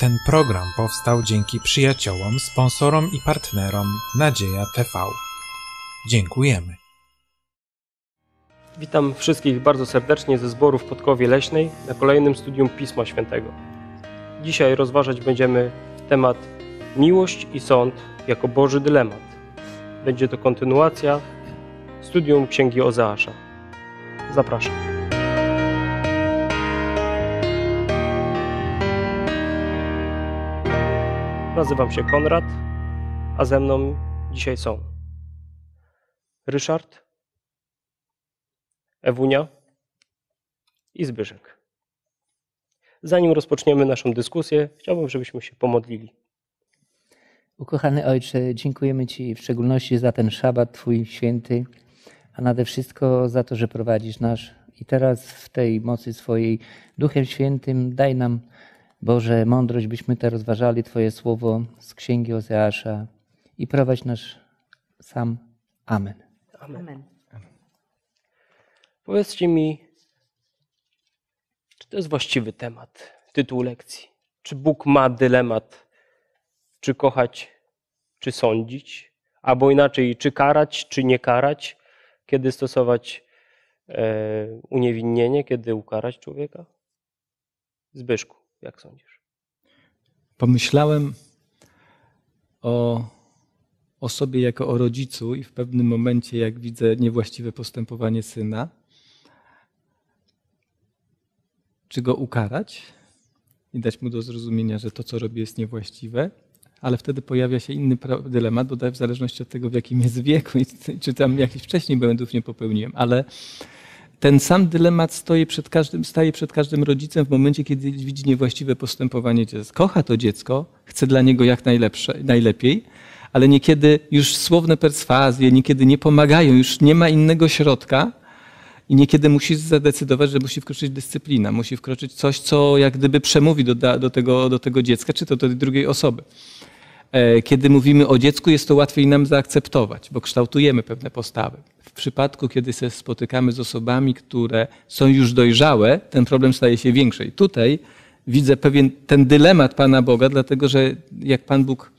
Ten program powstał dzięki przyjaciołom, sponsorom i partnerom Nadzieja TV. Dziękujemy. Witam wszystkich bardzo serdecznie ze zboru w Podkowie Leśnej na kolejnym studium Pisma Świętego. Dzisiaj rozważać będziemy temat miłość i sąd jako Boży dylemat. Będzie to kontynuacja studium Księgi Ozeasza. Zapraszam. Nazywam się Konrad, a ze mną dzisiaj są Ryszard, Ewunia i Zbyszek. Zanim rozpoczniemy naszą dyskusję, chciałbym, żebyśmy się pomodlili. Ukochany Ojcze, dziękujemy Ci w szczególności za ten szabat Twój święty, a nade wszystko za to, że prowadzisz nasz. I teraz w tej mocy swojej Duchem Świętym daj nam, Boże, mądrość, byśmy te rozważali Twoje słowo z Księgi Ozeasza i prowadź nas sam. Amen. Amen. Powiedzcie mi, czy to jest właściwy temat, tytuł lekcji? Czy Bóg ma dylemat, czy kochać, czy sądzić? Albo inaczej, czy karać, czy nie karać? Kiedy stosować e, uniewinnienie, kiedy ukarać człowieka? Zbyszku, jak sądzisz? Pomyślałem o, o sobie jako o rodzicu i w pewnym momencie, jak widzę niewłaściwe postępowanie syna, czy go ukarać? I dać mu do zrozumienia, że to, co robi, jest niewłaściwe, ale wtedy pojawia się inny dylemat, bo w zależności od tego, w jakim jest wieku i czy tam jakiś wcześniej błędów nie popełniłem, ale ten sam dylemat stoi przed każdym, staje przed każdym rodzicem w momencie, kiedy widzi niewłaściwe postępowanie dziecka. Kocha to dziecko, chce dla niego jak najlepsze, najlepiej, ale niekiedy już słowne perswazje, niekiedy nie pomagają, już nie ma innego środka, i niekiedy musi zadecydować, że musi wkroczyć dyscyplina, musi wkroczyć coś, co jak gdyby przemówi do, do, tego, do tego dziecka, czy to do tej drugiej osoby. Kiedy mówimy o dziecku, jest to łatwiej nam zaakceptować, bo kształtujemy pewne postawy. W przypadku, kiedy się spotykamy z osobami, które są już dojrzałe, ten problem staje się większy. I tutaj widzę pewien ten dylemat Pana Boga, dlatego że jak Pan Bóg,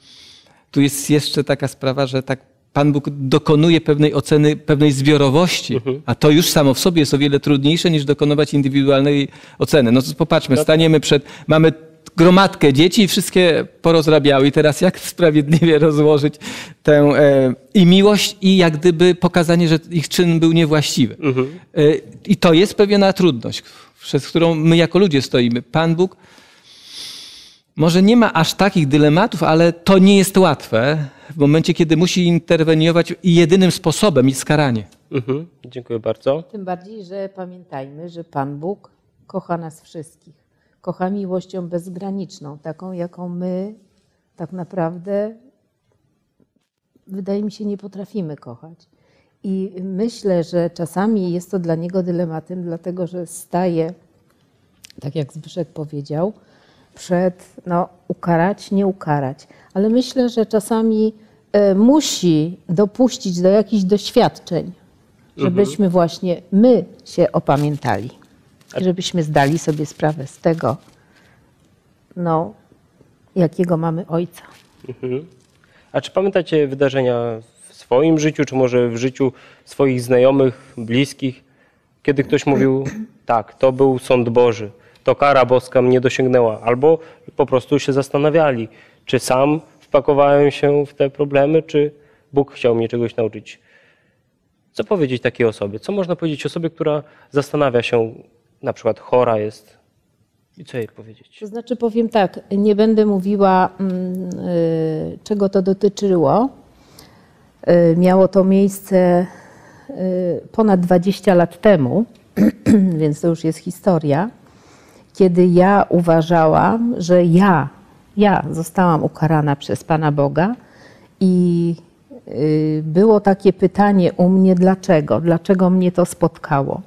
tu jest jeszcze taka sprawa, że tak Pan Bóg dokonuje pewnej oceny, pewnej zbiorowości, a to już samo w sobie jest o wiele trudniejsze niż dokonywać indywidualnej oceny. No popatrzmy, staniemy przed, mamy gromadkę dzieci i wszystkie porozrabiały. I teraz jak sprawiedliwie rozłożyć tę e, i miłość i jak gdyby pokazanie, że ich czyn był niewłaściwy. Mhm. E, I to jest pewna trudność, przez którą my jako ludzie stoimy. Pan Bóg może nie ma aż takich dylematów, ale to nie jest łatwe w momencie, kiedy musi interweniować jedynym sposobem i skaranie. Mhm. Dziękuję bardzo. Tym bardziej, że pamiętajmy, że Pan Bóg kocha nas wszystkich. Kocha miłością bezgraniczną, taką, jaką my tak naprawdę, wydaje mi się, nie potrafimy kochać. I myślę, że czasami jest to dla niego dylematem, dlatego że staje, tak jak Zbyszek powiedział, przed no, ukarać, nie ukarać. Ale myślę, że czasami y, musi dopuścić do jakichś doświadczeń, żebyśmy właśnie my się opamiętali. Żebyśmy zdali sobie sprawę z tego, no, jakiego mamy ojca. Mhm. A czy pamiętacie wydarzenia w swoim życiu, czy może w życiu swoich znajomych, bliskich, kiedy ktoś mówił, tak, to był sąd Boży, to kara boska mnie dosięgnęła, albo po prostu się zastanawiali, czy sam wpakowałem się w te problemy, czy Bóg chciał mnie czegoś nauczyć. Co powiedzieć takiej osobie? Co można powiedzieć osobie, która zastanawia się, na przykład chora jest, i co jej powiedzieć? To znaczy powiem tak, nie będę mówiła, y, czego to dotyczyło. Y, miało to miejsce y, ponad 20 lat temu, więc to już jest historia kiedy ja uważałam, że ja, ja zostałam ukarana przez Pana Boga i było takie pytanie u mnie, dlaczego? Dlaczego mnie to spotkało?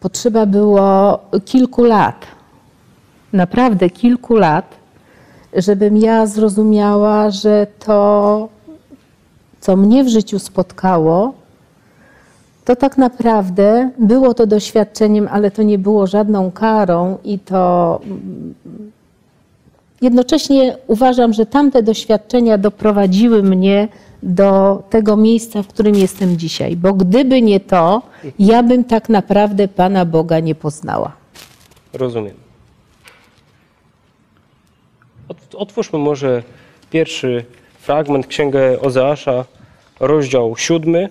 Potrzeba było kilku lat, naprawdę kilku lat, żebym ja zrozumiała, że to, co mnie w życiu spotkało, to tak naprawdę było to doświadczeniem, ale to nie było żadną karą i to jednocześnie uważam, że tamte doświadczenia doprowadziły mnie do tego miejsca, w którym jestem dzisiaj, bo gdyby nie to, ja bym tak naprawdę Pana Boga nie poznała. Rozumiem. Ot- Otwórzmy może pierwszy fragment Księgę Ozeasza, rozdział siódmy.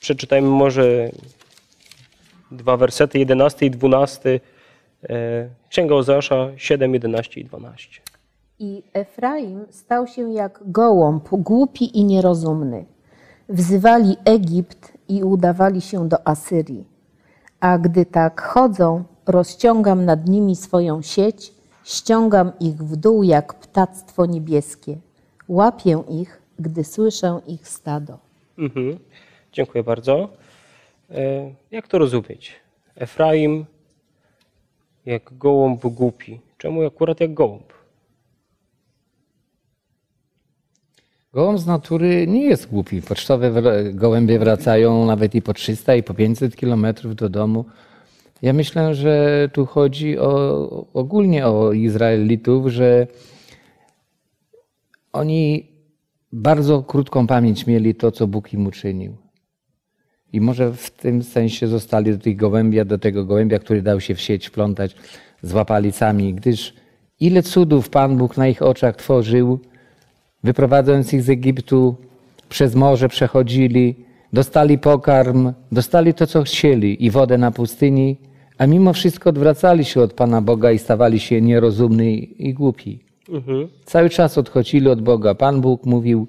Przeczytajmy może dwa wersety, 11 i 12. E, Księga Ozeasza 7, 11 i 12. I Efraim stał się jak gołąb, głupi i nierozumny. Wzywali Egipt i udawali się do Asyrii. A gdy tak chodzą, rozciągam nad nimi swoją sieć, ściągam ich w dół jak ptactwo niebieskie. Łapię ich, gdy słyszę ich stado. Mhm. Dziękuję bardzo. E, Jak to rozumieć? Efraim jak gołąb głupi. Czemu akurat jak gołąb? Gołąb z natury nie jest głupi. Pocztowe gołębie wracają nawet i po 300 i po 500 kilometrów do domu. Ja myślę, że tu chodzi o, ogólnie o Izraelitów, że oni bardzo krótką pamięć mieli to, co Bóg im uczynił. I może w tym sensie zostali do tych gołębia, do tego gołębia, który dał się w sieć wplątać, złapali sami, gdyż ile cudów Pan Bóg na ich oczach tworzył, wyprowadzając ich z Egiptu, przez morze przechodzili, dostali pokarm, dostali to, co chcieli i wodę na pustyni, a mimo wszystko odwracali się od Pana Boga i stawali się nierozumni i głupi. Mhm. Cały czas odchodzili od Boga. Pan Bóg mówił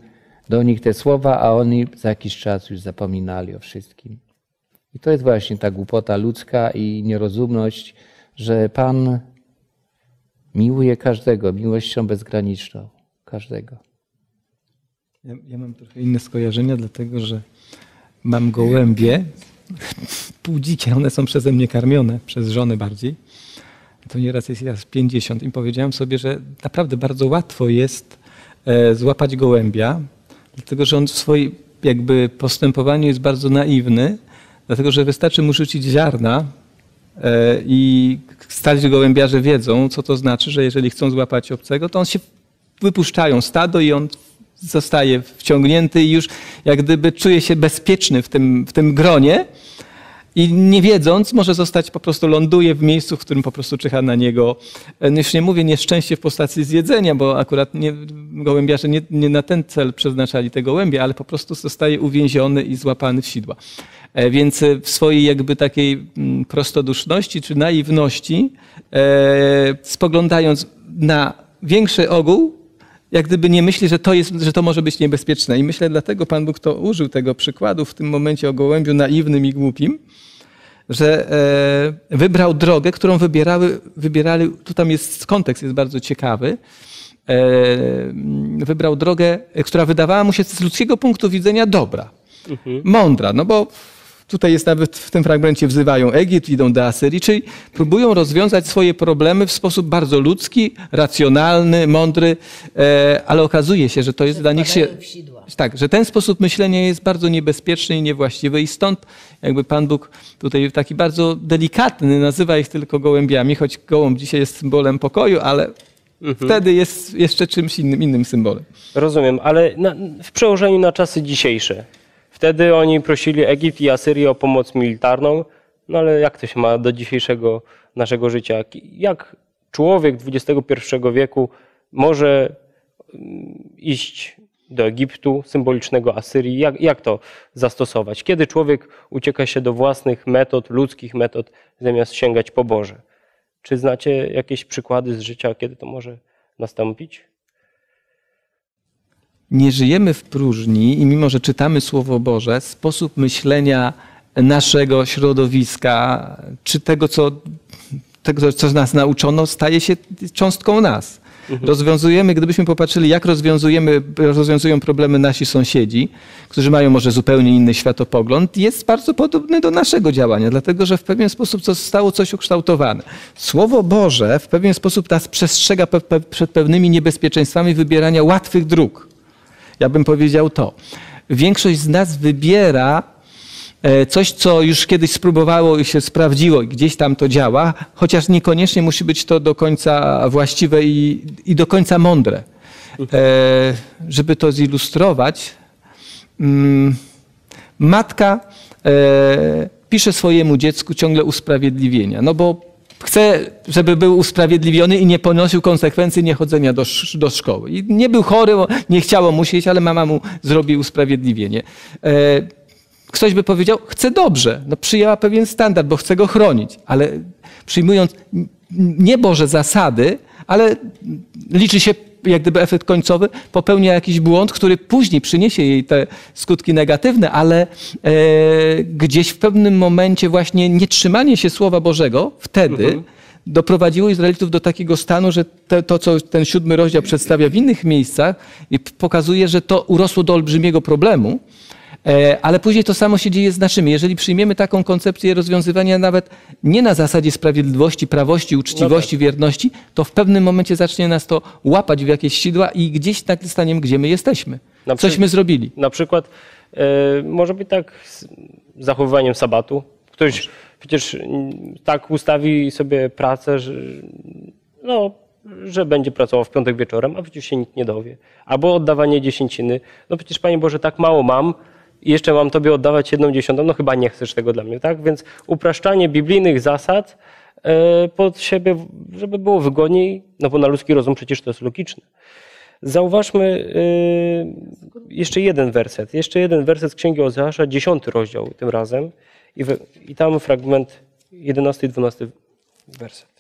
do nich te słowa, a oni za jakiś czas już zapominali o wszystkim. I to jest właśnie ta głupota ludzka i nierozumność, że Pan miłuje każdego miłością bezgraniczną. Każdego. Ja, ja mam trochę inne skojarzenia, dlatego że mam gołębie, pół dzikie, one są przeze mnie karmione, przez żonę bardziej. To nieraz jest raz 50 i powiedziałem sobie, że naprawdę bardzo łatwo jest e, złapać gołębia, dlatego że on w swoim jakby postępowaniu jest bardzo naiwny, dlatego że wystarczy mu rzucić ziarna e, i stali gołębiarze wiedzą, co to znaczy, że jeżeli chcą złapać obcego, to on się wypuszczają stado i on zostaje wciągnięty i już jak gdyby czuje się bezpieczny w tym, w tym gronie i nie wiedząc może zostać, po prostu ląduje w miejscu, w którym po prostu czyha na niego, e, już nie mówię nieszczęście w postaci zjedzenia, bo akurat nie, gołębiarze nie, nie na ten cel przeznaczali te gołębie, ale po prostu zostaje uwięziony i złapany w sidła. E, Więc e, w swojej jakby takiej mm, prostoduszności czy naiwności, spoglądając na większy ogół, jak gdyby nie myśli, że to, jest, że to może być niebezpieczne. I myślę, dlatego Pan Bóg to użył tego przykładu w tym momencie o gołębiu naiwnym i głupim, że e, wybrał drogę, którą wybierały, wybierali, tu tam jest kontekst jest bardzo ciekawy, e, wybrał drogę, która wydawała mu się z ludzkiego punktu widzenia dobra, mądra, no bo tutaj jest nawet w tym fragmencie wzywają Egipt, idą do Asyrii, czyli próbują rozwiązać swoje problemy w sposób bardzo ludzki, racjonalny, mądry, e, ale okazuje się, że to jest dla nich się... Tak, że ten sposób myślenia jest bardzo niebezpieczny i niewłaściwy i stąd jakby Pan Bóg tutaj taki bardzo delikatny nazywa ich tylko gołębiami, choć gołąb dzisiaj jest symbolem pokoju, ale wtedy jest jeszcze czymś innym, innym symbolem. Rozumiem, ale na, w przełożeniu na czasy dzisiejsze. Wtedy oni prosili Egipt i Asyrię o pomoc militarną, no ale jak to się ma do dzisiejszego naszego życia? Jak człowiek XXI wieku może mm, iść do Egiptu, symbolicznego Asyrii? Jak, jak to zastosować? Kiedy człowiek ucieka się do własnych metod, ludzkich metod, zamiast sięgać po Boże? Czy znacie jakieś przykłady z życia, kiedy to może nastąpić? Nie żyjemy w próżni i mimo, że czytamy Słowo Boże, sposób myślenia naszego środowiska, czy tego, co, tego, co nas nauczono, staje się cząstką nas. Rozwiązujemy, gdybyśmy popatrzyli, jak rozwiązujemy, rozwiązują problemy nasi sąsiedzi, którzy mają może zupełnie inny światopogląd, jest bardzo podobny do naszego działania, dlatego że w pewien sposób zostało coś ukształtowane. Słowo Boże w pewien sposób nas przestrzega przed pewnymi niebezpieczeństwami wybierania łatwych dróg. Ja bym powiedział to. Większość z nas wybiera e, coś, co już kiedyś spróbowało i się sprawdziło i gdzieś tam to działa, chociaż niekoniecznie musi być to do końca właściwe i, i do końca mądre. E, żeby to zilustrować, mm, matka e, pisze swojemu dziecku ciągle usprawiedliwienia, no bo chce, żeby był usprawiedliwiony i nie ponosił konsekwencji niechodzenia do, do szkoły. I nie był chory, nie chciało mu się iść, ale mama mu zrobi usprawiedliwienie. E, Ktoś by powiedział, chce dobrze, no przyjęła pewien standard, bo chce go chronić, ale przyjmując nie Boże zasady, ale liczy się jak gdyby efekt końcowy, popełnia jakiś błąd, który później przyniesie jej te skutki negatywne, ale e, gdzieś w pewnym momencie właśnie nietrzymanie się Słowa Bożego wtedy doprowadziło Izraelitów do takiego stanu, że te, to, co ten siódmy rozdział przedstawia w innych miejscach, i pokazuje, że to urosło do olbrzymiego problemu. E, Ale później to samo się dzieje z naszymi. Jeżeli przyjmiemy taką koncepcję rozwiązywania nawet nie na zasadzie sprawiedliwości, prawości, uczciwości, wierności, to w pewnym momencie zacznie nas to łapać w jakieś sidła i gdzieś tak staniemy, gdzie my jesteśmy. Na Cośmy zrobili. Na przykład e, może być tak z zachowywaniem sabatu. Ktoś przecież mm, tak ustawi sobie pracę, że, no, że będzie pracował w piątek wieczorem, a przecież się nikt nie dowie. Albo oddawanie dziesięciny. No przecież Panie Boże, tak mało mam i jeszcze mam Tobie oddawać jedną dziesiątą, no chyba nie chcesz tego dla mnie, tak? Więc upraszczanie biblijnych zasad e, pod siebie, żeby było wygodniej, no bo na ludzki rozum przecież to jest logiczne. Zauważmy y, jeszcze jeden werset. Jeszcze jeden werset z Księgi Ozeasza, dziesiąty rozdział tym razem. I, I tam fragment 11 i 12 werset.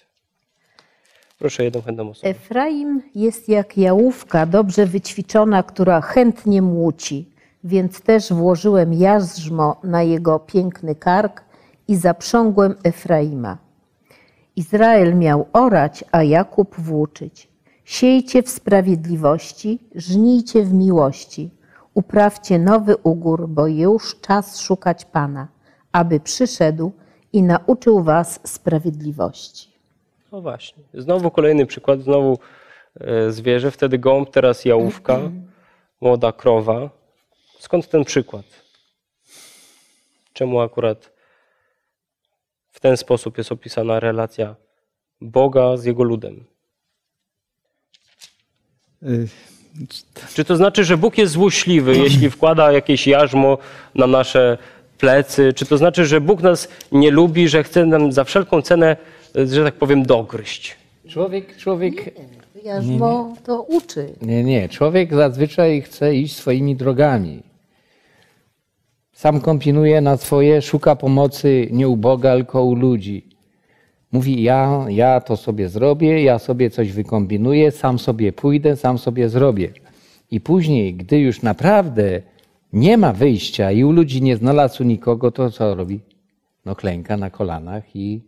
Proszę jedną chętną osobę. Efraim jest jak jałówka dobrze wyćwiczona, która chętnie młóci, więc też włożyłem jarzmo na jego piękny kark i zaprzągłem Efraima. Izrael miał orać, a Jakub włóczyć. Siejcie w sprawiedliwości, żnijcie w miłości. Uprawcie nowy ugór, bo już czas szukać Pana, aby przyszedł i nauczył was sprawiedliwości. No właśnie. Znowu kolejny przykład. Znowu e, zwierzę, wtedy gąb, teraz jałówka, młoda krowa. Skąd ten przykład? Czemu akurat w ten sposób jest opisana relacja Boga z jego ludem? Czy to znaczy, że Bóg jest złośliwy, jeśli wkłada jakieś jarzmo na nasze plecy? Czy to znaczy, że Bóg nas nie lubi, że chce nam za wszelką cenę, że tak powiem, dogryźć? Człowiek, człowiek, Jarzmo to uczy. nie, nie, człowiek zazwyczaj chce iść swoimi drogami. Sam kombinuje na swoje, szuka pomocy nie u Boga, tylko u ludzi. Mówi, ja, ja to sobie zrobię, ja sobie coś wykombinuję, sam sobie pójdę, sam sobie zrobię. I później, gdy już naprawdę nie ma wyjścia i u ludzi nie znalazł nikogo, to co robi? No klęka na kolanach i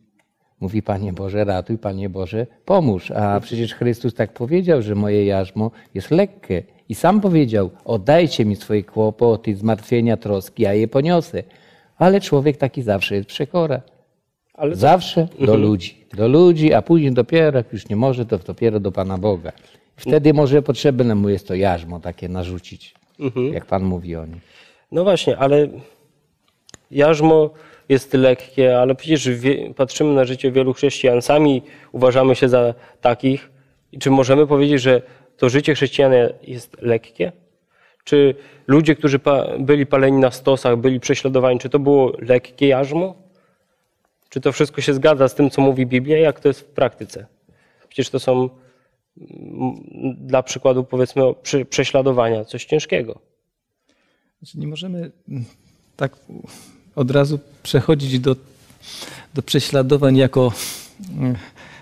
mówi, Panie Boże, ratuj, Panie Boże, pomóż. A przecież Chrystus tak powiedział, że moje jarzmo jest lekkie. I sam powiedział, oddajcie mi swoje kłopoty, zmartwienia, troski, ja je poniosę. Ale człowiek taki zawsze jest przekora. Ale Zawsze do ludzi. Do ludzi, a później dopiero, jak już nie może, to dopiero do Pana Boga. Wtedy może potrzebne mu jest to jarzmo takie narzucić, jak Pan mówi o nim. No właśnie, ale jarzmo jest lekkie, ale przecież patrzymy na życie wielu chrześcijan, sami uważamy się za takich. I czy możemy powiedzieć, że to życie chrześcijana jest lekkie? Czy ludzie, którzy byli paleni na stosach, byli prześladowani, czy to było lekkie jarzmo? Czy to wszystko się zgadza z tym, co mówi Biblia? Jak to jest w praktyce? Przecież to są mm, dla przykładu, powiedzmy, prześladowania, coś ciężkiego. Znaczy nie możemy mm, tak od razu przechodzić do, do prześladowań jako.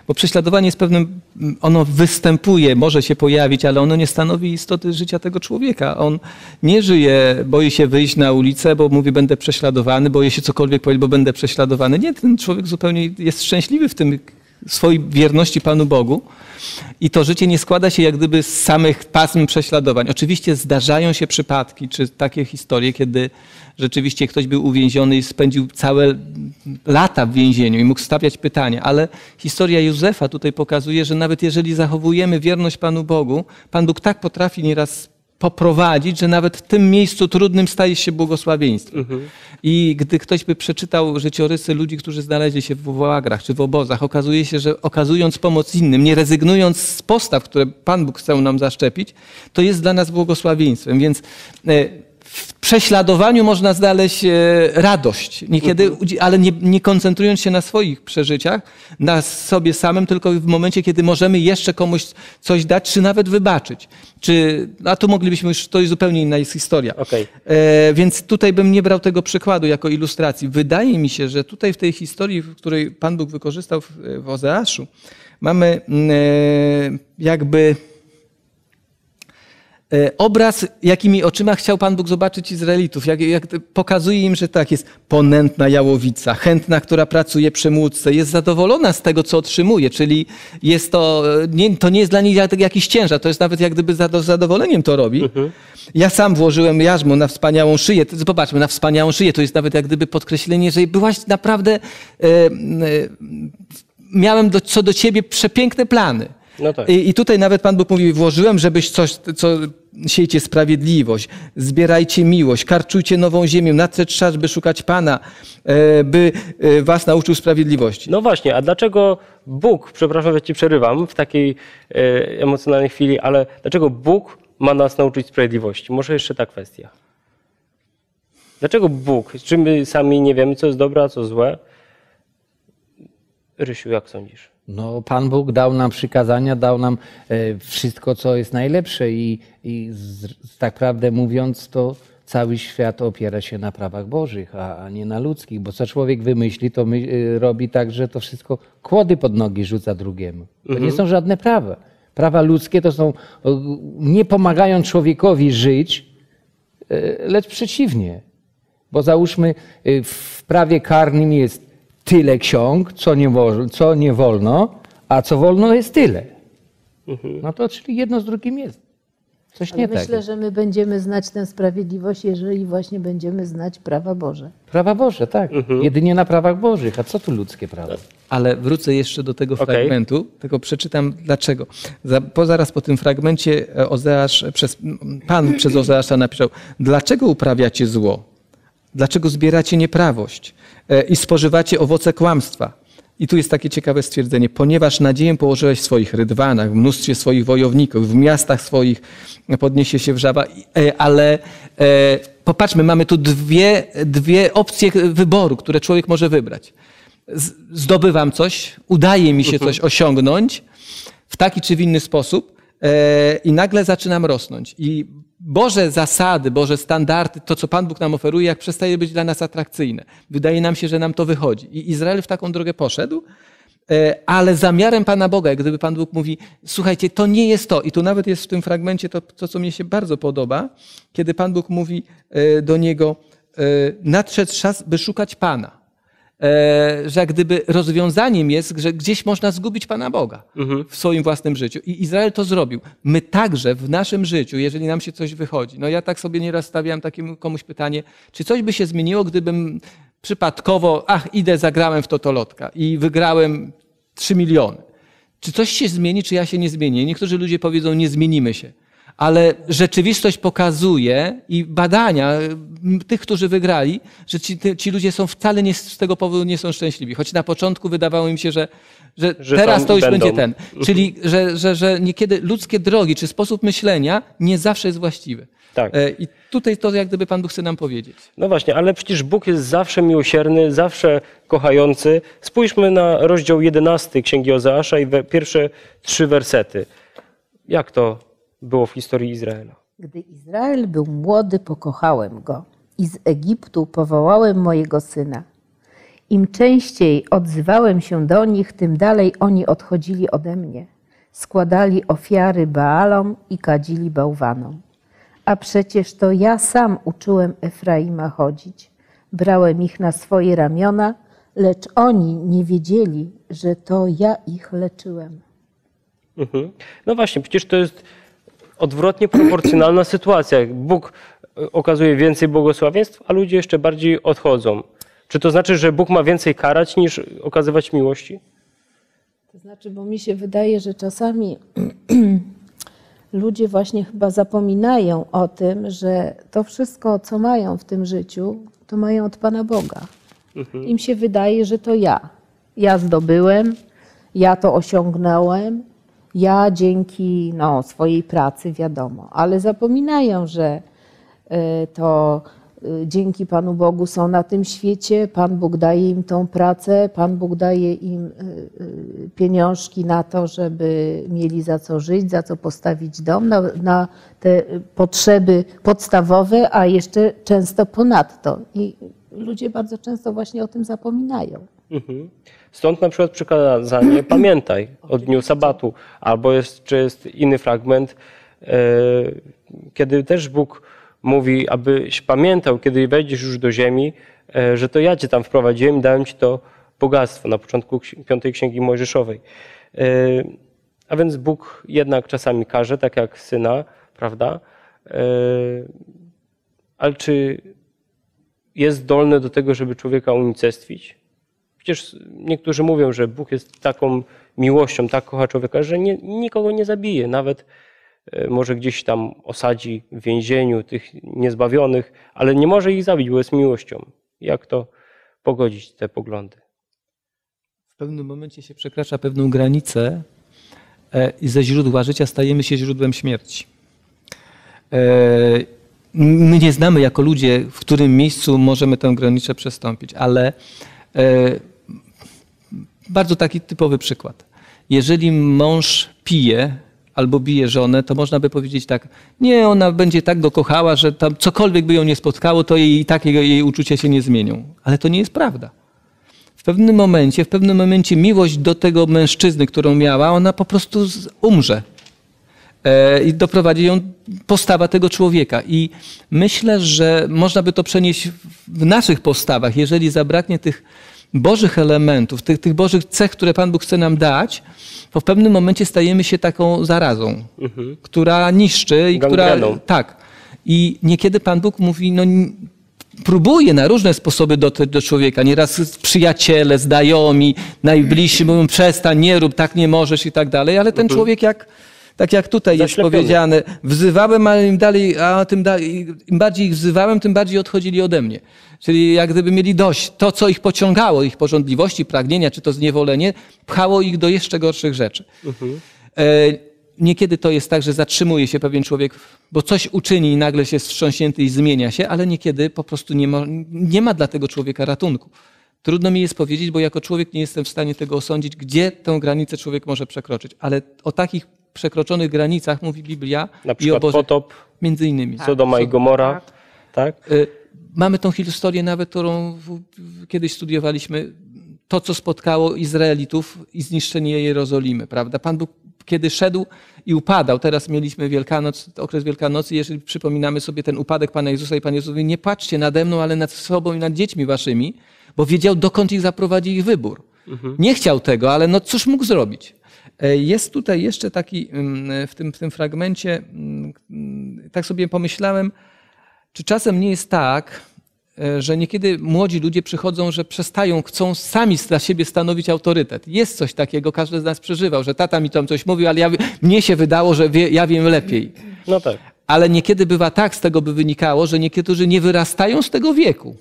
Bo prześladowanie jest pewnym, ono występuje, może się pojawić, ale ono nie stanowi istoty życia tego człowieka. On nie żyje, boi się wyjść na ulicę, bo mówi, będę prześladowany, boję się cokolwiek powiedzieć, bo będę prześladowany. Nie, ten człowiek zupełnie jest szczęśliwy w tym swojej wierności Panu Bogu. I to życie nie składa się jak gdyby z samych pasm prześladowań. Oczywiście zdarzają się przypadki, czy takie historie, kiedy rzeczywiście ktoś był uwięziony i spędził całe lata w więzieniu i mógł stawiać pytania, ale historia Józefa tutaj pokazuje, że nawet jeżeli zachowujemy wierność Panu Bogu, Pan Bóg tak potrafi nieraz poprowadzić, że nawet w tym miejscu trudnym staje się błogosławieństwem. Mhm. I gdy ktoś by przeczytał życiorysy ludzi, którzy znaleźli się w łagrach czy w obozach, okazuje się, że okazując pomoc innym, nie rezygnując z postaw, które Pan Bóg chce nam zaszczepić, to jest dla nas błogosławieństwem. Więc e, w prześladowaniu można znaleźć e, radość, niekiedy, ale nie, nie koncentrując się na swoich przeżyciach, na sobie samym, tylko w momencie, kiedy możemy jeszcze komuś coś dać, czy nawet wybaczyć. Czy, a tu moglibyśmy już, to jest zupełnie inna jest historia. Okej. E, więc tutaj bym nie brał tego przykładu jako ilustracji. Wydaje mi się, że tutaj w tej historii, w której Pan Bóg wykorzystał w, w Ozeaszu, mamy mm, e, jakby obraz, jakimi oczyma chciał Pan Bóg zobaczyć Izraelitów. Jak, jak pokazuje im, że tak jest ponętna jałowica, chętna, która pracuje przy młódce, jest zadowolona z tego, co otrzymuje, czyli jest to, e, nie, to nie jest dla niej jak- jakiś ciężar, to jest nawet jak gdyby z zadowoleniem to robi. Ja sam włożyłem jarzmo na wspaniałą szyję. Zobaczmy, na wspaniałą szyję to jest nawet jak gdyby podkreślenie, że byłaś naprawdę, e, e, miałem do, co do ciebie przepiękne plany. No tak. I, I tutaj nawet Pan Bóg mówi, włożyłem, żebyś coś, co siejcie sprawiedliwość, zbierajcie miłość, karczujcie nową ziemię, nadszedł czas, by szukać Pana, e, by e, was nauczył sprawiedliwości. No właśnie, a dlaczego Bóg, przepraszam, że ci przerywam w takiej e, emocjonalnej chwili, ale dlaczego Bóg ma nas nauczyć sprawiedliwości? Może jeszcze ta kwestia. Dlaczego Bóg? Czy my sami nie wiemy, co jest dobre, a co złe? Rysiu, jak sądzisz? No, Pan Bóg dał nam przykazania, dał nam e, wszystko, co jest najlepsze i, i z, tak prawdę mówiąc, to cały świat opiera się na prawach Bożych, a, a nie na ludzkich, bo co człowiek wymyśli, to my, e, robi tak, że to wszystko kłody pod nogi rzuca drugiemu. To nie są żadne prawa. Prawa ludzkie to są, nie pomagają człowiekowi żyć, e, lecz przeciwnie. Bo załóżmy, w prawie karnym jest tyle ksiąg, co nie, wo- co nie wolno, a co wolno jest tyle. No to czyli jedno z drugim jest. Coś nie Ale tak. myślę, że my będziemy znać tę sprawiedliwość, jeżeli właśnie będziemy znać prawa Boże. Prawa Boże, tak. Jedynie na prawach Bożych. A co tu ludzkie prawa? Ale wrócę jeszcze do tego Okej. fragmentu, tylko przeczytam dlaczego. Za, po, zaraz po tym fragmencie e, Ozeasz, przez, Pan przez Ozeasza napisał, dlaczego uprawiacie zło? Dlaczego zbieracie nieprawość i spożywacie owoce kłamstwa? I tu jest takie ciekawe stwierdzenie. Ponieważ nadzieję położyłeś w swoich rydwanach, w mnóstwie swoich wojowników, w miastach swoich podniesie się wrzawa, e, ale e, popatrzmy, mamy tu dwie, dwie opcje wyboru, które człowiek może wybrać zdobywam coś, udaje mi się coś osiągnąć w taki czy w inny sposób e, i nagle zaczynam rosnąć. I Boże zasady, Boże standardy, to co Pan Bóg nam oferuje, jak przestaje być dla nas atrakcyjne. Wydaje nam się, że nam to wychodzi. I Izrael w taką drogę poszedł, e, ale zamiarem Pana Boga, jak gdyby Pan Bóg mówi, słuchajcie, to nie jest to. I tu nawet jest w tym fragmencie to, to co mnie się bardzo podoba, kiedy Pan Bóg mówi e, do niego, e, nadszedł czas, by szukać Pana że jak gdyby rozwiązaniem jest, że gdzieś można zgubić Pana Boga w swoim własnym życiu. I Izrael to zrobił. My także w naszym życiu, jeżeli nam się coś wychodzi, no ja tak sobie nieraz stawiam takim komuś pytanie, czy coś by się zmieniło, gdybym przypadkowo, ach, idę, zagrałem w totolotka i wygrałem 3 miliony. Czy coś się zmieni, czy ja się nie zmienię? Niektórzy ludzie powiedzą, nie zmienimy się. Ale rzeczywistość pokazuje i badania tych, którzy wygrali, że ci, ci ludzie są wcale nie, z tego powodu nie są szczęśliwi. Choć na początku wydawało im się, że, że, Że teraz to już będą. będzie ten. Czyli, że, że, że niekiedy ludzkie drogi czy sposób myślenia nie zawsze jest właściwy. Tak. E, I tutaj to jak gdyby Pan Bóg chce nam powiedzieć. No właśnie, ale przecież Bóg jest zawsze miłosierny, zawsze kochający. Spójrzmy na rozdział 11 Księgi Ozeasza i pierwsze trzy wersety. Jak to było w historii Izraela? Gdy Izrael był młody, pokochałem go i z Egiptu powołałem mojego syna. Im częściej odzywałem się do nich, tym dalej oni odchodzili ode mnie. Składali ofiary Baalom i kadzili bałwanom. A przecież to ja sam uczyłem Efraima chodzić. Brałem ich na swoje ramiona, lecz oni nie wiedzieli, że to ja ich leczyłem. Mhm. No właśnie, przecież to jest odwrotnie proporcjonalna sytuacja. Bóg e, okazuje więcej błogosławieństw, a ludzie jeszcze bardziej odchodzą. Czy to znaczy, że Bóg ma więcej karać niż okazywać miłości? To znaczy, bo mi się wydaje, że czasami ludzie właśnie chyba zapominają o tym, że to wszystko, co mają w tym życiu, to mają od Pana Boga. Im się wydaje, że to ja. Ja zdobyłem, ja to osiągnąłem, ja dzięki no, swojej pracy, wiadomo, ale zapominają, że y, to y, dzięki Panu Bogu są na tym świecie, Pan Bóg daje im tą pracę, Pan Bóg daje im y, pieniążki na to, żeby mieli za co żyć, za co postawić dom, na, na te potrzeby podstawowe, a jeszcze często ponadto. I ludzie bardzo często właśnie o tym zapominają. Mhm. Stąd na przykład przykazanie pamiętaj o dniu sabatu, albo jest, czy jest inny fragment, e, kiedy też Bóg mówi, abyś pamiętał, kiedy wejdziesz już do ziemi, e, że to ja cię tam wprowadziłem i dałem ci to bogactwo na początku piątej księgi Mojżeszowej. E, A więc Bóg jednak czasami każe, tak jak syna, prawda? Ale czy jest zdolny do tego, żeby człowieka unicestwić? Przecież niektórzy mówią, że Bóg jest taką miłością, tak kocha człowieka, że nie, nikogo nie zabije. Nawet e, może gdzieś tam osadzi w więzieniu tych niezbawionych, ale nie może ich zabić, bo jest miłością. Jak to pogodzić, te poglądy? W pewnym momencie się przekracza pewną granicę e, i ze źródła życia stajemy się źródłem śmierci. E, My nie znamy jako ludzie, w którym miejscu możemy tę granicę przestąpić, ale bardzo taki typowy przykład. Jeżeli mąż pije albo bije żonę, to można by powiedzieć tak, nie, ona będzie tak go kochała, że tam cokolwiek by ją nie spotkało, to jej i tak jej, jej uczucia się nie zmienią. Ale to nie jest prawda. W pewnym momencie, w pewnym momencie miłość do tego mężczyzny, którą miała, ona po prostu umrze. E, I doprowadzi ją postawa tego człowieka. I myślę, że można by to przenieść w naszych postawach. Jeżeli zabraknie tych bożych elementów, tych, tych bożych cech, które Pan Bóg chce nam dać, to w pewnym momencie stajemy się taką zarazą, która niszczy i która. Gangreną. Tak. I niekiedy Pan Bóg mówi, no próbuje na różne sposoby dotrzeć do człowieka. Nieraz przyjaciele, znajomi, najbliżsi mówią przestań, nie rób, tak nie możesz i tak dalej, ale ten człowiek jak, tak jak tutaj jest Zaślepiony. powiedziane, wzywałem, ale im dalej, a tym dalej, im bardziej ich wzywałem, tym bardziej odchodzili ode mnie. Czyli jak gdyby mieli dość, to co ich pociągało, ich porządliwości, pragnienia, czy to zniewolenie, pchało ich do jeszcze gorszych rzeczy. E, Niekiedy to jest tak, że zatrzymuje się pewien człowiek, bo coś uczyni i nagle się jest wstrząśnięty i zmienia się, ale niekiedy po prostu nie ma, nie ma dla tego człowieka ratunku. Trudno mi jest powiedzieć, bo jako człowiek nie jestem w stanie tego osądzić, gdzie tę granicę człowiek może przekroczyć. Ale o takich przekroczonych granicach mówi Biblia Na i o przykład Boże, potop, między innymi. Sodoma i Gomora. Tak? Y, Mamy tą historię nawet, którą kiedyś studiowaliśmy, to co spotkało Izraelitów i zniszczenie Jerozolimy, prawda? Pan Bóg kiedy szedł i upadał, teraz mieliśmy Wielkanoc, okres Wielkanocy, jeżeli przypominamy sobie ten upadek Pana Jezusa i Pan Jezus mówi, nie patrzcie nade mną, ale nad sobą i nad dziećmi waszymi, bo wiedział dokąd ich zaprowadzi ich wybór. Nie chciał tego, ale no cóż mógł zrobić? E, Jest tutaj jeszcze taki, mm, w tym, w tym fragmencie, mm, tak sobie pomyślałem, czy czasem nie jest tak, e, że niekiedy młodzi ludzie przychodzą, że przestają, chcą sami dla siebie stanowić autorytet? Jest coś takiego, każdy z nas przeżywał, że tata mi tam coś mówił, ale ja, mnie się wydało, że wie, ja wiem lepiej. No tak. Ale niekiedy bywa tak, z tego by wynikało, że niektórzy nie wyrastają z tego wieku.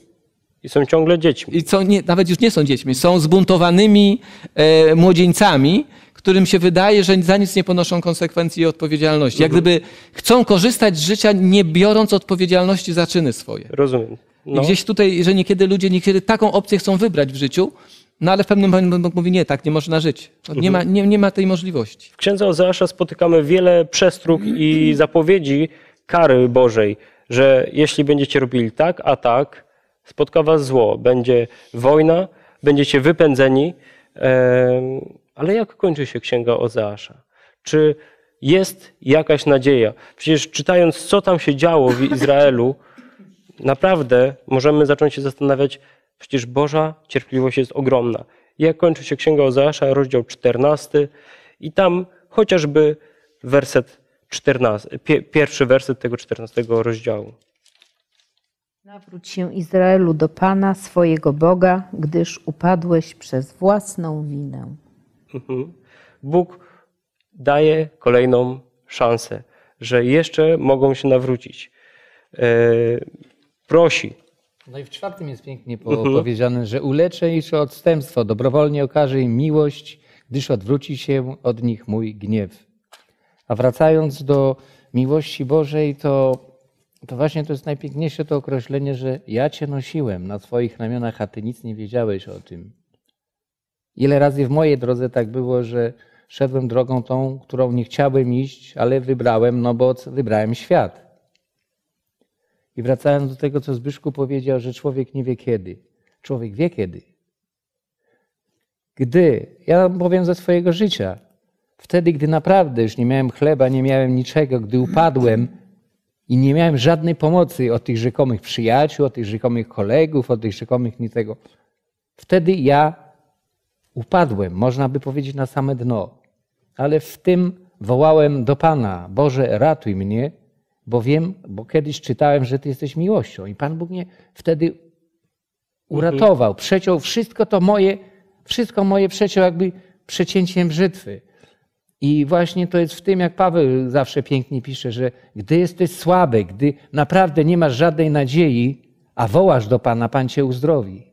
I są ciągle dziećmi. I co nie, nawet już nie są dziećmi, są zbuntowanymi e, młodzieńcami, którym się wydaje, że za nic nie ponoszą konsekwencji i odpowiedzialności. Jak gdyby chcą korzystać z życia, nie biorąc odpowiedzialności za czyny swoje. Rozumiem. I No. gdzieś tutaj, że niekiedy ludzie niekiedy taką opcję chcą wybrać w życiu, no ale w pewnym momencie mówi, nie, tak nie można żyć. Nie ma, nie, nie ma tej możliwości. W księdze Ozeasza spotykamy wiele przestróg i zapowiedzi kary Bożej, że jeśli będziecie robili tak, a tak, spotka was zło. Będzie wojna, będziecie wypędzeni. Ale jak kończy się księga Ozeasza? Czy jest jakaś nadzieja? Przecież czytając, co tam się działo w Izraelu, naprawdę możemy zacząć się zastanawiać, przecież Boża cierpliwość jest ogromna. Jak kończy się Księga Ozeasza, rozdział 14 i tam chociażby werset 14, pie, pierwszy werset tego 14 rozdziału. Nawróć się Izraelu do Pana, swojego Boga, gdyż upadłeś przez własną winę. Mhm. Bóg daje kolejną szansę. że jeszcze mogą się nawrócić. E, prosi. No i w czwartym jest pięknie po, powiedziane, że ulecze ich odstępstwo, dobrowolnie okaże im miłość, gdyż odwróci się od nich mój gniew. A wracając do miłości Bożej, to, to właśnie to jest najpiękniejsze to określenie, że ja Cię nosiłem na swoich ramionach, a Ty nic nie wiedziałeś o tym. Ile razy w mojej drodze tak było, że szedłem drogą tą, którą nie chciałem iść, ale wybrałem, no bo wybrałem świat. I wracając do tego, co Zbyszku powiedział, że człowiek nie wie kiedy. Człowiek wie kiedy. Gdy, ja powiem ze swojego życia, wtedy, gdy naprawdę już nie miałem chleba, nie miałem niczego, gdy upadłem i nie miałem żadnej pomocy od tych rzekomych przyjaciół, od tych rzekomych kolegów, od tych rzekomych niczego, wtedy ja upadłem, można by powiedzieć, na same dno. Ale w tym wołałem do Pana, Boże, ratuj mnie, bo wiem, bo kiedyś czytałem, że Ty jesteś miłością. I Pan Bóg mnie wtedy uratował, przeciął wszystko to moje, wszystko moje przeciął jakby przecięciem brzytwy. I właśnie to jest w tym, jak Paweł zawsze pięknie pisze, że gdy jesteś słaby, gdy naprawdę nie masz żadnej nadziei, a wołasz do Pana, Pan cię uzdrowi.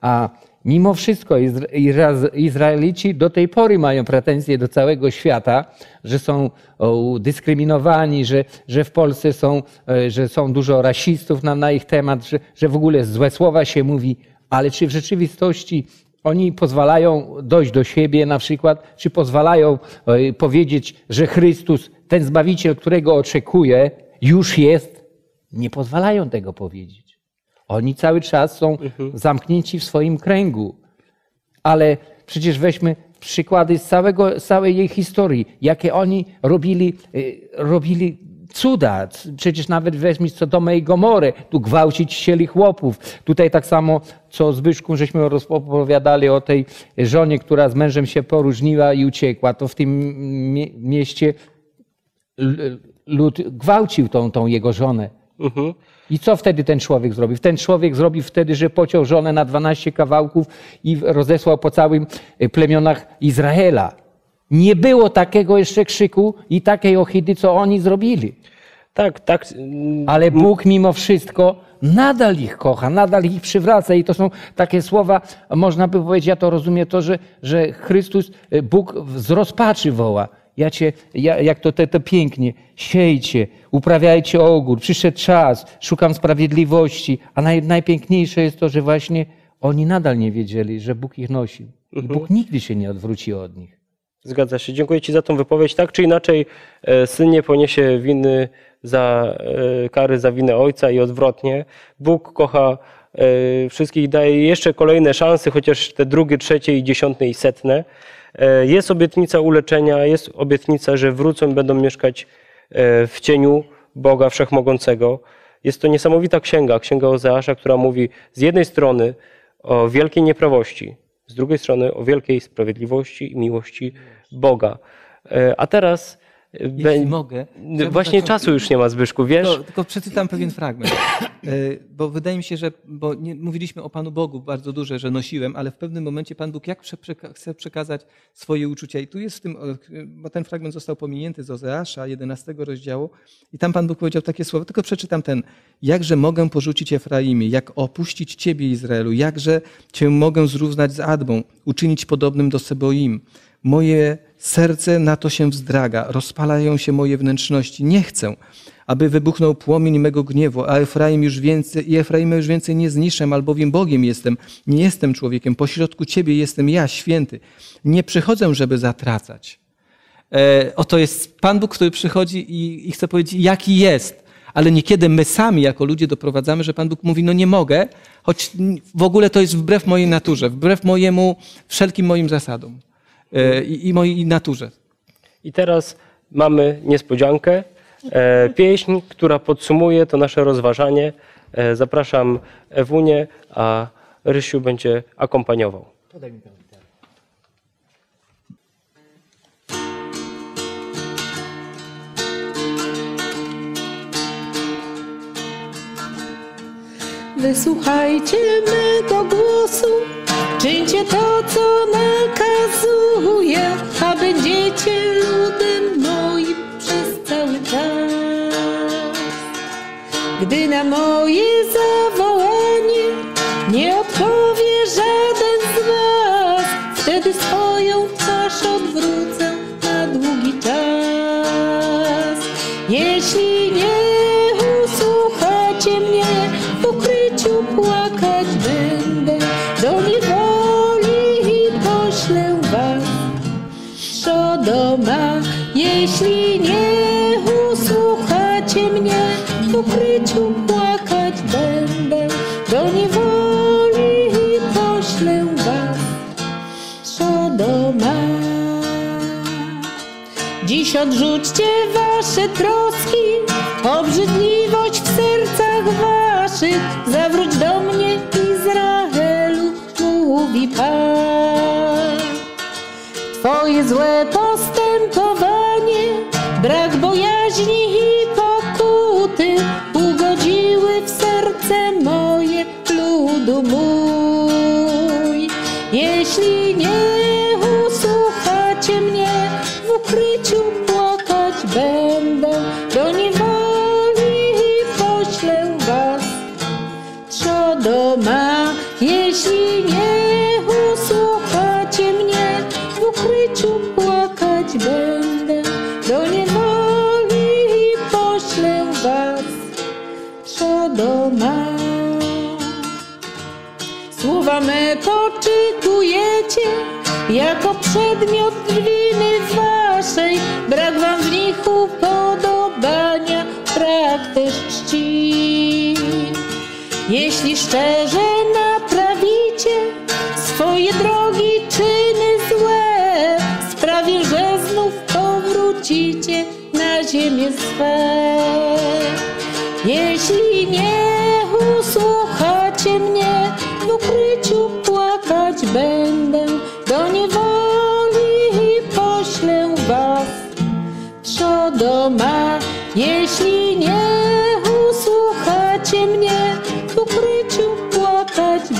A mimo wszystko Izraelici do tej pory mają pretensje do całego świata, że są dyskryminowani, że, że w Polsce są, e, że są dużo rasistów na, na ich temat, że, że w ogóle złe słowa się mówi. Ale czy w rzeczywistości oni pozwalają dojść do siebie na przykład, czy pozwalają e, powiedzieć, że Chrystus, ten Zbawiciel, którego oczekuje, już jest? Nie pozwalają tego powiedzieć. Oni cały czas są mhm. zamknięci w swoim kręgu. Ale przecież weźmy przykłady z całego, całej jej historii, jakie oni robili, y, robili cuda. Przecież nawet weźmy Sodomę i Gomorę, tu gwałcić chcieli chłopów. Tutaj tak samo, co Zbyszku, żeśmy opowiadali o tej żonie, która z mężem się poróżniła i uciekła. To w tym mieście lud gwałcił tą, tą jego żonę. Mhm. I co wtedy ten człowiek zrobił? Ten człowiek zrobił wtedy, że pociął żonę na 12 kawałków i rozesłał po całym y, plemionach Izraela. Nie było takiego jeszcze krzyku i takiej ohidy, co oni zrobili. Tak, tak. Ale Bóg mimo wszystko nadal ich kocha, nadal ich przywraca. I to są takie słowa, można by powiedzieć, ja to rozumiem to, że, że Chrystus, y, Bóg z rozpaczy woła. Ja cię, ja, jak to, to, to pięknie, siejcie, uprawiajcie ogór, przyszedł czas, szukam sprawiedliwości, a naj, najpiękniejsze jest to, że właśnie oni nadal nie wiedzieli, że Bóg ich nosi. I mhm. Bóg nigdy się nie odwróci od nich. Zgadza się. Dziękuję Ci za tą wypowiedź. Tak czy inaczej, e, syn nie poniesie winy za e, kary za winę ojca i odwrotnie. Bóg kocha e, wszystkich, daje jeszcze kolejne szanse, chociaż te drugie, trzecie i dziesiątne i setne. E, jest obietnica uleczenia, jest obietnica, że wrócą, będą mieszkać e, w cieniu Boga Wszechmogącego. Jest to niesamowita księga, księga Ozeasza, która mówi z jednej strony o wielkiej nieprawości, z drugiej strony o wielkiej sprawiedliwości i miłości Boga. E, a teraz jeśli mogę. Właśnie czasu już nie ma, Zbyszku, wiesz? Tylko, tylko przeczytam pewien fragment. E, bo wydaje mi się, że bo nie, mówiliśmy o Panu Bogu bardzo dużo, że nosiłem, ale w pewnym momencie Pan Bóg jak chce przekazać swoje uczucia. I tu jest w tym, bo ten fragment został pominięty z Ozeasza, 11 rozdziału, i tam Pan Bóg powiedział takie słowa, tylko przeczytam ten. Jakże mogę porzucić Efraimie, jak opuścić Ciebie, Izraelu, jakże Cię mogę zrównać z Adbą, uczynić podobnym do Seboim. Moje serce na to się wzdraga, rozpalają się moje wnętrzności. Nie chcę, aby wybuchnął płomień mego gniewu, a Efraim już więcej, i Efraima już więcej nie zniszę, albowiem Bogiem jestem, nie jestem człowiekiem, pośrodku Ciebie jestem ja, święty. Nie przychodzę, żeby zatracać. E, oto jest Pan Bóg, który przychodzi i, i chce powiedzieć, jaki jest. Ale niekiedy my sami jako ludzie doprowadzamy, że Pan Bóg mówi, no nie mogę, choć w ogóle to jest wbrew mojej naturze, wbrew mojemu, wszelkim moim zasadom. E, i, i mojej naturze. I teraz mamy niespodziankę, e, pieśń, która podsumuje to nasze rozważanie. E, zapraszam Ewunię, a Rysiu będzie akompaniował. Podaj mi Wysłuchajcie mego głosu, Czyńcie to, co nakazuję, a będziecie ludem moim przez cały czas. Gdy na moje zawołanie nie odpowie żaden z was, wtedy swoją wasze troski, obrzydliwość w sercach waszych. Też czci. Jeśli szczerze naprawicie swoje drogi czyny złe, sprawię, że znów powrócicie na ziemię swe. Jeśli nie usłuchacie mnie, w ukryciu płakać będę, do niewoli poślę was. Sodoma, jeśli nie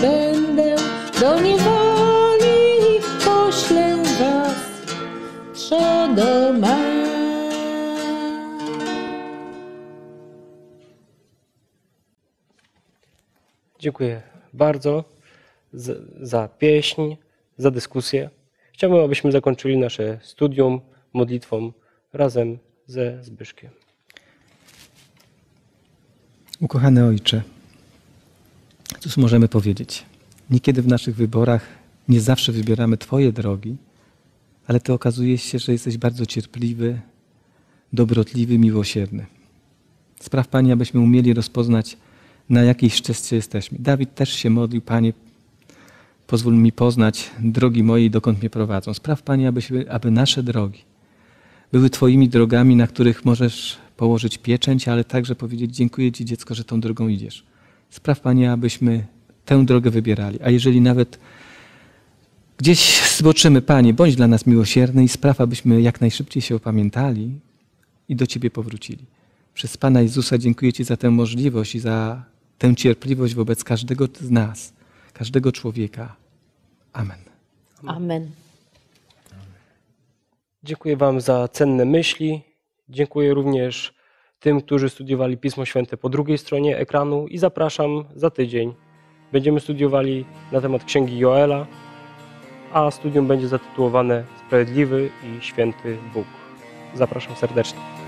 będę, do niewoli i poślę was. Sodoma. Dziękuję bardzo za, za pieśń, za dyskusję. Chciałbym, abyśmy zakończyli nasze studium modlitwą razem ze Zbyszkiem. Ukochany Ojcze, cóż możemy powiedzieć? Niekiedy w naszych wyborach nie zawsze wybieramy Twoje drogi, ale Ty okazuje się, że jesteś bardzo cierpliwy, dobrotliwy, miłosierny. Spraw, Panie, abyśmy umieli rozpoznać, na jakiej ścieżce jesteśmy. Dawid też się modlił, Panie, pozwól mi poznać drogi moje dokąd mnie prowadzą. Spraw, Panie, abyśmy, aby nasze drogi były Twoimi drogami, na których możesz położyć pieczęć, ale także powiedzieć: Dziękuję Ci, dziecko, że tą drogą idziesz. Spraw, Panie, abyśmy tę drogę wybierali. A jeżeli nawet gdzieś zboczymy, Panie, bądź dla nas miłosierny i spraw, abyśmy jak najszybciej się opamiętali i do Ciebie powrócili. Przez Pana Jezusa dziękuję Ci za tę możliwość i za tę cierpliwość wobec każdego z nas, każdego człowieka. Amen. Amen. Dziękuję Wam za cenne myśli. Dziękuję również tym, którzy studiowali Pismo Święte po drugiej stronie ekranu i zapraszam za tydzień. Będziemy studiowali na temat Księgi Joela, a studium będzie zatytułowane Sprawiedliwy i Święty Bóg. Zapraszam serdecznie.